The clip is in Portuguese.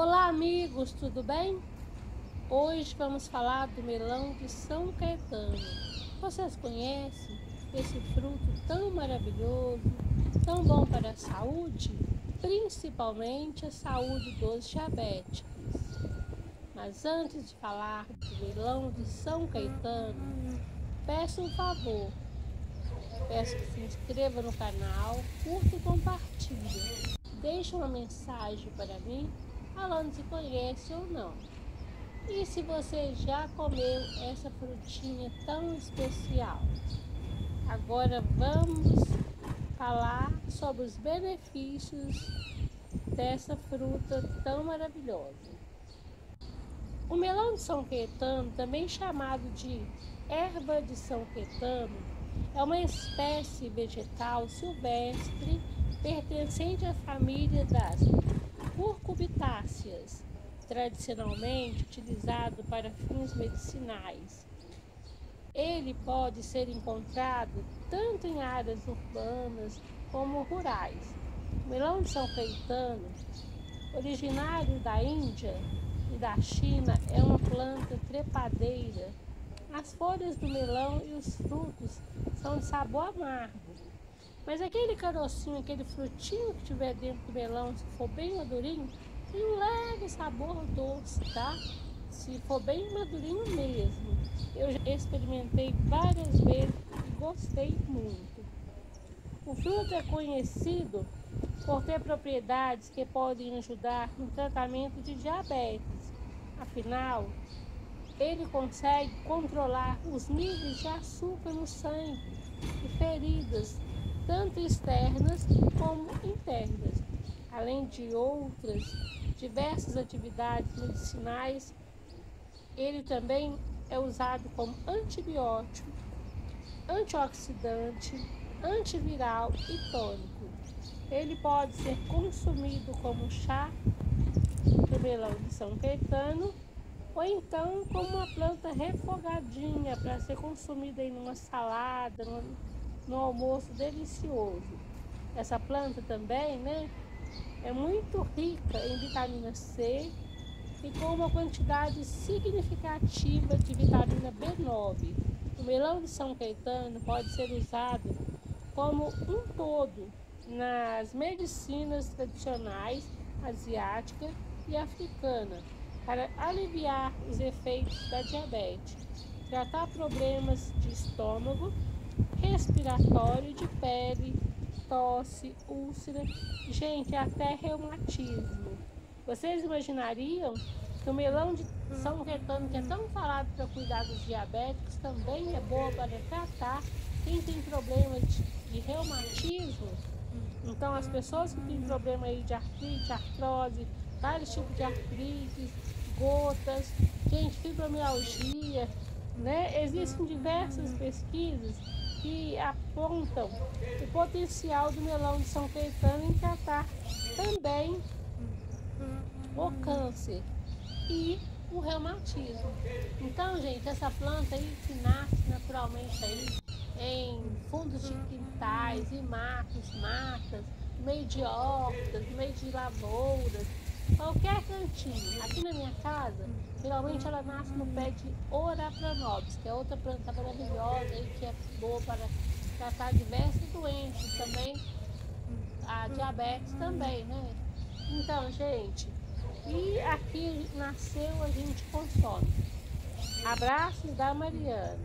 Olá, amigos, tudo bem? Hoje vamos falar do melão de São Caetano. Vocês conhecem esse fruto tão maravilhoso, tão bom para a saúde, principalmente a saúde dos diabéticos. Mas antes de falar do melão de São Caetano, peço um favor. Peço que se inscreva no canal, curta e compartilhe. Deixe uma mensagem para mim falando se conhece ou não. E se você já comeu essa frutinha tão especial. Agora vamos falar sobre os benefícios dessa fruta tão maravilhosa. O melão de São Caetano, também chamado de erva de São Caetano, é uma espécie vegetal silvestre pertencente à família das curcubitáceas, tradicionalmente utilizado para fins medicinais. Ele pode ser encontrado tanto em áreas urbanas como rurais. O melão de São Caetano, originário da Índia e da China, é uma planta trepadeira. As folhas do melão e os frutos são de sabor amargo mas aquele carocinho, aquele frutinho que tiver dentro do melão, se for bem madurinho, tem um leve sabor doce, tá? Se for bem madurinho mesmo. Eu já experimentei várias vezes e gostei muito. O fruto é conhecido por ter propriedades que podem ajudar no tratamento de diabetes. Afinal, ele consegue controlar os níveis de açúcar no sangue e feridas tanto externas como internas, além de outras diversas atividades medicinais. Ele também é usado como antibiótico, antioxidante, antiviral e tônico. Ele pode ser consumido como chá do melão de São Caetano ou então como uma planta refogadinha para ser consumida em uma salada, numa no almoço delicioso. Essa planta também, né, é muito rica em vitamina C e com uma quantidade significativa de vitamina B9. O melão de São Caetano pode ser usado como um todo nas medicinas tradicionais asiática e africana para aliviar os efeitos da diabetes, tratar problemas de estômago respiratório de pele, tosse, úlcera, gente, até reumatismo. Vocês imaginariam que o melão de São Caetano, que é tão falado para cuidar dos diabéticos, também é boa para tratar quem tem problema de, de reumatismo? Então, as pessoas que têm problema aí de artrite, artrose, vários tipos de artrite, gotas, gente, fibromialgia, né? Existem diversas pesquisas que apontam o potencial do melão de São Caetano em tratar também o câncer e o reumatismo. Então, gente, essa planta aí que nasce naturalmente aí em fundos de quintais, e matos, matas, meio de hortas, meio de lavouras, qualquer cantinho. Aqui na minha casa, geralmente ela nasce no pé de Orapranobis, que é outra planta maravilhosa e que é boa para tratar diversas doenças também, a diabetes também, né? Então, gente, e aqui nasceu, a gente consome. Abraços da Mariana.